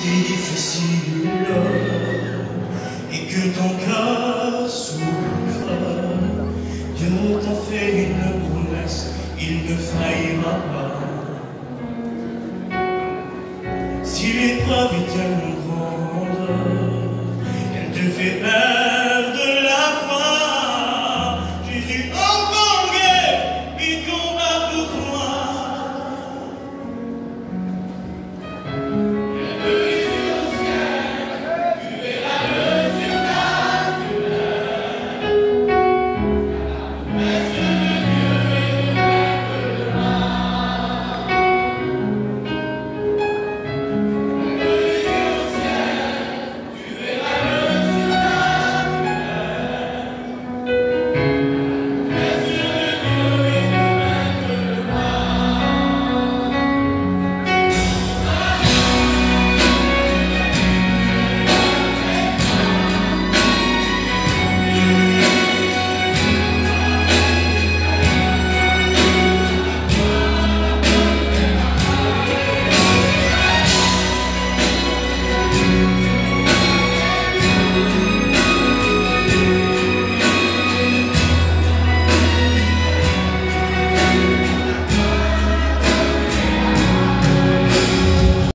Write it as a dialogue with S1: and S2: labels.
S1: difficile et que ton cœur souffre, Dieu t'a fait une promesse, il ne faillira pas. Si l'épreuve est tellement